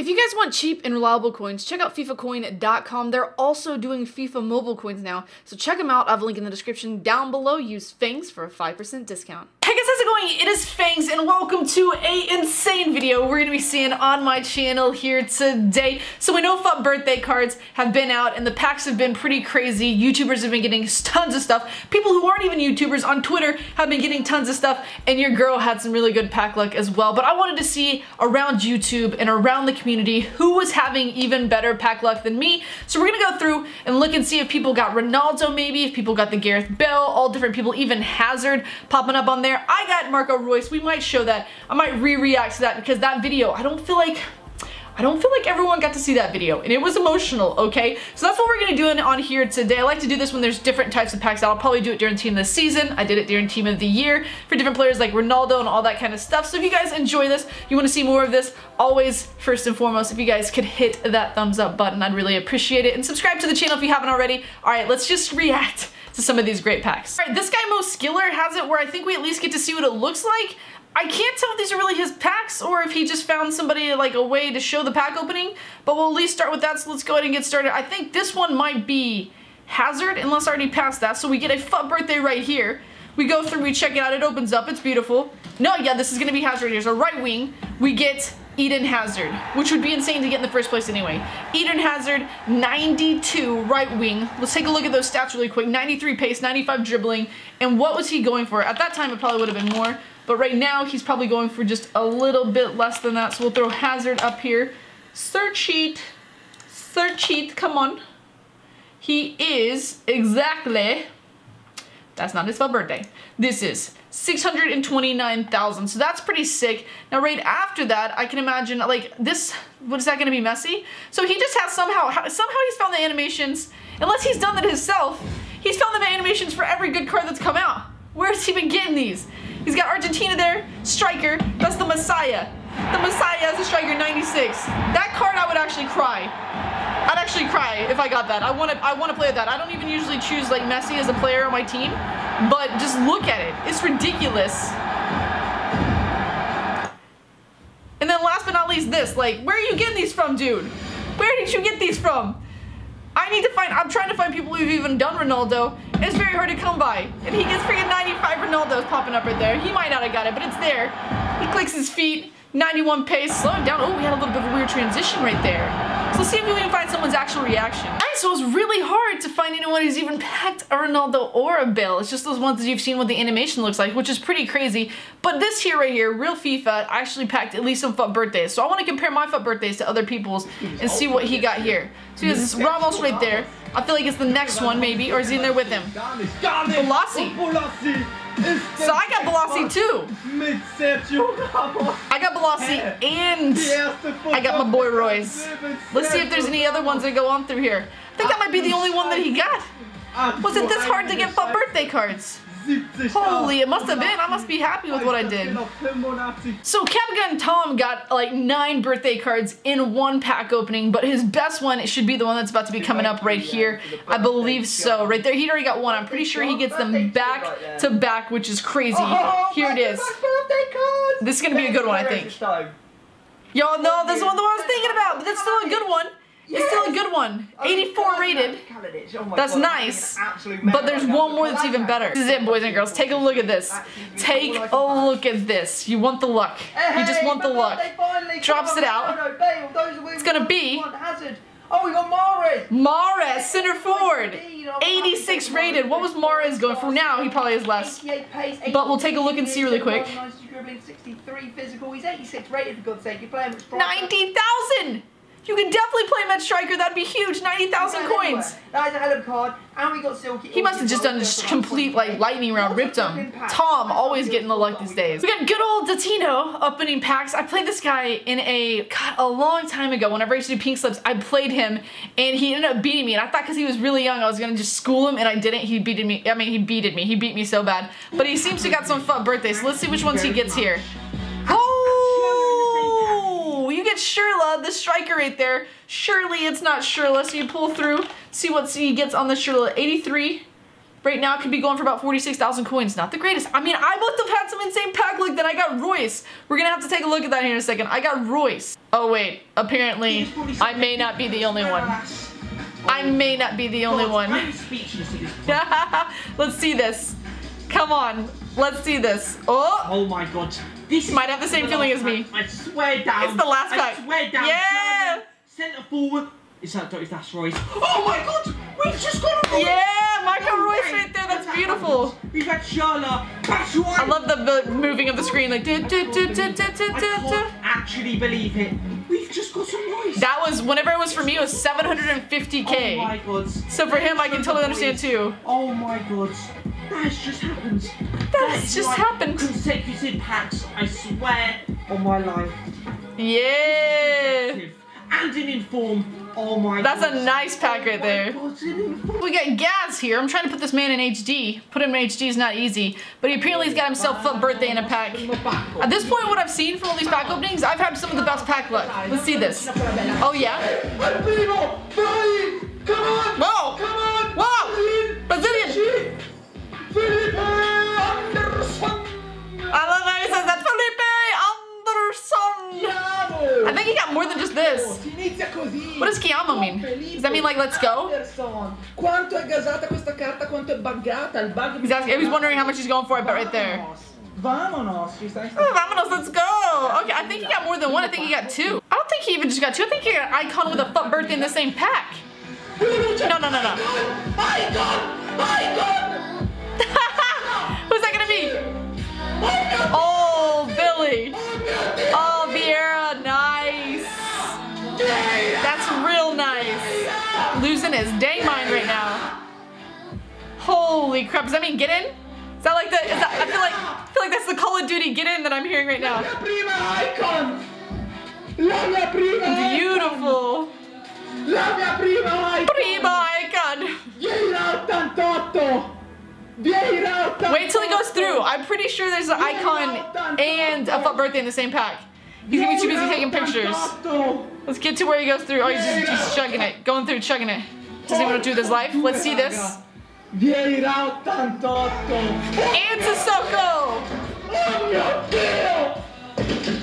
If you guys want cheap and reliable coins, check out FIFAcoin.com. They're also doing FIFA mobile coins now, so check them out. I have a link in the description down below. Use FANGS for a 5% discount. Hey guys, how's it It is Fangs and welcome to a insane video we're gonna be seeing on my channel here today. So we know FUT birthday cards have been out and the packs have been pretty crazy. YouTubers have been getting tons of stuff. People who aren't even YouTubers on Twitter have been getting tons of stuff and your girl had some really good pack luck as well. But I wanted to see around YouTube and around the community who was having even better pack luck than me. So we're gonna go through and look and see if people got Ronaldo maybe, if people got the Gareth Bale, all different people, even Hazard popping up on there. I got Marco Reus. We might show that. I might re-react to that because that video, I don't feel like I don't feel like everyone got to see that video and it was emotional, okay? So that's what we're gonna do on here today. I like to do this when there's different types of packs. I'll probably do it during team of the season. I did it during team of the year for different players like Ronaldo and all that kind of stuff. So if you guys enjoy this, you wanna see more of this, always first and foremost, if you guys could hit that thumbs up button, I'd really appreciate it. And subscribe to the channel if you haven't already. All right, let's just react to some of these great packs. All right, this guy Mo Skiller has it where I think we at least get to see what it looks like. I can't tell if these are really his packs or if he just found somebody like a way to show the pack opening, but we'll at least start with that, so let's go ahead and get started. I think this one might be Hazard, unless I already passed that, so we get a FUT birthday right here. We go through, we check it out, it opens up, it's beautiful. No, yeah, this is gonna be Hazard here, so right wing, we get Eden Hazard, which would be insane to get in the first place anyway. Eden Hazard, 92 right wing. Let's take a look at those stats really quick. 93 pace, 95 dribbling, and what was he going for? At that time, it probably would have been more, but right now, he's probably going for just a little bit less than that, so we'll throw Hazard up here. Search sheet, search sheet, come on. He is exactly, that's not his birthday. This is 629,000. So that's pretty sick. Now right after that, I can imagine like this, what is that gonna be Messi? So he just has somehow, somehow he's found the animations, unless he's done that himself, he's found the animations for every good card that's come out. Where's he been getting these? He's got Argentina there, striker, that's the Messiah. The Messiah as a striker, 96. That card I would actually cry. Actually cry if I got that. I want to I want to play with that. I don't even usually choose like Messi as a player on my team, but just look at it. It's ridiculous. And then last but not least this, like where are you getting these from, dude? Where did you get these from? I need to find, I'm trying to find people who've even done Ronaldo. It's very hard to come by. And he gets freaking 95 Ronaldos popping up right there. He might not have got it, but it's there. He clicks his feet, 91 pace, slow down. Oh, we had a little bit of a weird transition right there. So let's see if we can find someone's actual reaction. Alright, so it's really hard to find anyone who's even packed a Ronaldo or a Bale. It's just those ones that you've seen what the animation looks like, which is pretty crazy. But this here right here, Real FIFA, actually packed at least some FUT birthdays. So I want to compare my FUT birthdays to other people's and see what he got here. So he has this Ramos right there. I feel like it's the next one maybe, or is he in there with him? Bolasie. So I got Bolasie too. I got Bolasie and I got my boy Reus. Let's see if there's any other ones that go on through here. I think that might be the only one that he got. Was it this hard to get birthday cards? Holy, it must have been. I must be happy with what I did. So Capgun Tom got like nine birthday cards in one pack opening, but his best one should be the one that's about to be coming up right here. I believe so. Right there, he already got one. I'm pretty sure he gets them back to back, which is crazy. Here it is. This is going to be a good one, I think. Y'all know this one the one I was thinking about, but that's still a good one. It's still a good one. 84 rated. That's nice. But there's one more that's even better. This is it, boys and girls. Take a look at this. Take a look at this. You want the luck. You just want the luck. Drops it out. It's gonna be... Oh, we got Mahrez. Mahrez, center forward. 86 rated. What was Mahrez going for? Now he probably has less. But we'll take a look and see really quick. 63 physical. He's 86 rated for God's sake. You're playing 90,000! You can definitely play Med Striker. That'd be huge. 90,000 coins. That is a hell of a card. And we got Silky. He must have just done this complete like lightning round, ripped him. Tom always getting the luck these days. We got good old Datino opening packs. I played this guy in a God, a long time ago. Whenever I used to do pink slips, I played him and he ended up beating me. And I thought because he was really young, I was gonna just school him, and I didn't. He beated me. I mean, he beated me. He beat me so bad. But he seems to got some FUT birthdays. So let's see which ones he gets here. Get Schürrle, the striker right there. Surely it's not Schürrle, so you pull through, see what he gets on the Schürrle. 83, right now it could be going for about 46,000 coins. Not the greatest. I mean, I must have had some insane pack luck that I got Reus. We're gonna have to take a look at that here in a second. I got Reus. Oh wait, apparently I may not be the only one. I may not be the only one. Let's see this. Come on, let's see this. Oh, Oh my god. This is Might have the same feeling as me. I swear down. It's the last I pack. swear down. Yeah. Centre forward. Is that is that's Reus? Oh my god! We've just got a Reus! yeah, Michael No Reus right there. That's That beautiful. happens. We've had Sharla. I love the, the moving of the screen, like. I do, do. can't actually believe it. We've just got some Reus. That was whenever it was for me, it was 750k. Oh my 750k. god. So for him, I can totally understand too. Oh my god. That has just happened. That's just like happened. Consecutive packs, I swear on my life. Yeah. And in inform. Oh my That's god. a nice pack right there. Oh my God. We got Gaz here. I'm trying to put this man in HD. Put him in HD is not easy, but he apparently has got himself a birthday in a pack. At this point, what I've seen from all these pack openings, I've had some of the best pack luck. Let's see this. Oh yeah. Come on! Whoa! Come on! Whoa! Brazilian! This. Si inizia così. What does Chiamo mean? Does that mean like let's go? Anderson. Quanto è gasata questa carta, quanto è buggata, il bug He's asking. He was wondering how much he's going for. I bet right there. Vamonos, Oh, Vamonos, let's go. Okay, I think he got more than one. I think he got two. I don't think he even just got two. I think he got an icon with a FUT birthday in the same pack. No, no, no, no. Who's Losing his dang mind right now. Holy crap! Does that mean get in? Is that like the? Is that, I feel like I feel like that's the Call of Duty get in that I'm hearing right now. La prima icon! La mia prima icon! Beautiful. La mia prima icon! Prima icon. Vieira 88! Vieira 88! Wait till he goes through. I'm pretty sure there's an icon and a birthday in the same pack. He's gonna be too busy taking pictures. Let's get to where he goes through. Oh, he's just, just chugging it, going through, chugging it. Doesn't even know what to do this life. Let's see this. Vieira 88! And Sissoko. Oh Dio! Oh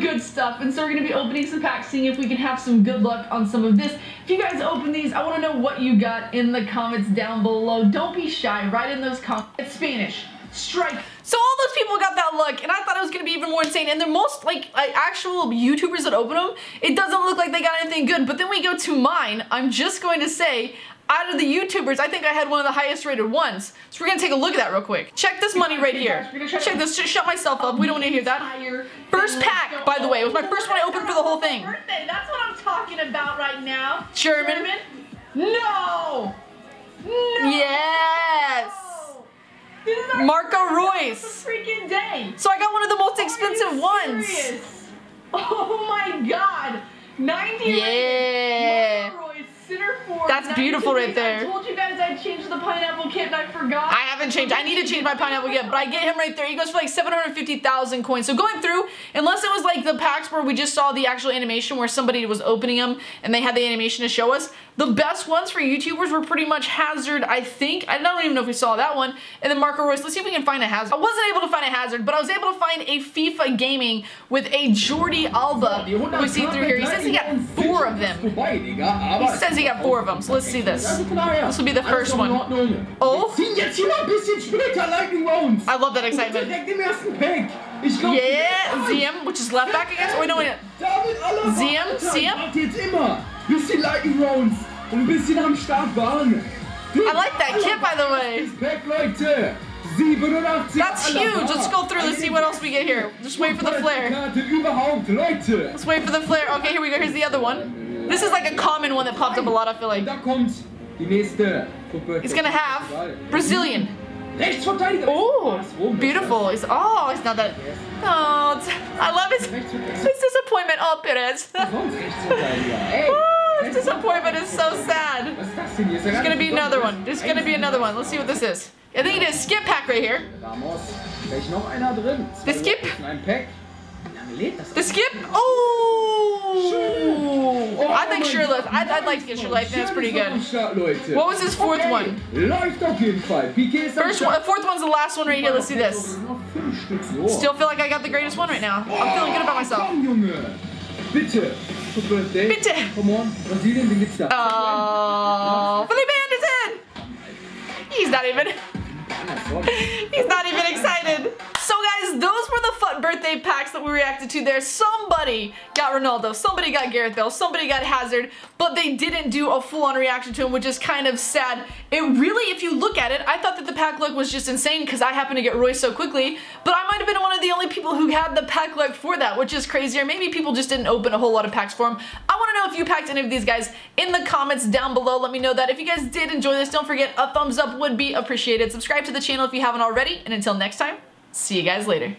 good stuff, and so we're gonna be opening some packs, seeing if we can have some good luck on some of this. If you guys open these, I want to know what you got in the comments down below. Don't be shy. Write in those comments. It's Spanish. Strike. So all those people got that luck, and I thought it was gonna be even more insane. And they're most like, like actual YouTubers that open them. It doesn't look like they got anything good. But then we go to mine. I'm just going to say, out of the YouTubers, I think I had one of the highest rated ones. So we're gonna take a look at that real quick. Check this money right here. Check this. Just shut myself up. We don't want to hear that. First pack, by the way. It was my first one I opened for the whole thing. Birthday. That's what I'm talking about right now. Sherman. No. No. Yes. This is our Marco Reus. freaking day. So I got one of the most expensive ones. serious? Oh my god. 90 Yeah. Center That's beautiful right there. I told you guys I'd change the pineapple kit and I forgot. I haven't changed. I need to change my pineapple yet, but I get him right there. He goes for like 750,000 coins. So going through, unless it was like the packs where we just saw the actual animation where somebody was opening them and they had the animation to show us, the best ones for YouTubers were pretty much Hazard, I think. I don't even know if we saw that one. And then Marco Reus. Let's see if we can find a Hazard. I wasn't able to find a Hazard, but I was able to find a FIFA gaming with a Jordi Alba. We see through here. He says he got four of them. He says he got four of them. So let's see this. This will be the first one. Oh. I love that excitement. Yeah, ZM, which is left back. Oh, wait, no, wait. David Alaba, Siam, Alter, Siam? ich warte jetzt immer! Bisschen Lightning Rounds und ein bisschen am Start waren. I like that kit, by the way. Pack, Leute! 87 That's huge. Let's go through. Let's see what else we get here. Just wait for the flare. Überhaupt, Leute! Let's wait for the flare. Okay, here we go. Here's the other one. This is like a common one that popped up a lot, I feel like. Da kommt die nächste He's gonna have Brazilian. Oh, beautiful. He's, oh, it's not that. Oh, it's, I love his, his disappointment. Oh, Perez. Oh, his disappointment is so sad. Was ist das denn hier? Ist ja There's gonna be another one. There's gonna be another one. Let's see what this is. I think it is skip pack right here. Ramos. Vielleicht noch einer drin. Das gibt- Ein Pack. Wie lange lädt das? The skip? Oh! I think Sherlock. I'd, I'd like to get Sherlock. I that's pretty good. What was his fourth one? Läuft auf jeden Fall. Piquet ist am First one, fourth one's the last one right here. Let's see this. Noch fünf Stück. So. Still feel like I got the greatest one right now. I'm feeling good about myself. Komm, Junge. Bitte. For birthday. Bitte. Come on. Gibt's. Oh, Felipe Anderson! He's not even. He's not even excited. So guys, those were the FUT birthday packs that we reacted to there. Somebody got Ronaldo, somebody got Gareth Bale, somebody got Hazard, but they didn't do a full-on reaction to him, which is kind of sad. It really, if you look at it, I thought that the pack luck was just insane because I happened to get Roy so quickly, but I might have been one of the only people who had the pack luck for that, which is crazier. maybe people just didn't open a whole lot of packs for him. I want to know if you packed any of these guys in the comments down below. Let me know that. If you guys did enjoy this, don't forget a thumbs up would be appreciated. Subscribe to the channel if you haven't already, and until next time, see you guys later.